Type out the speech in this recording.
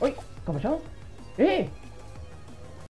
Uy, ¿qué ha pasado? ¡Eh!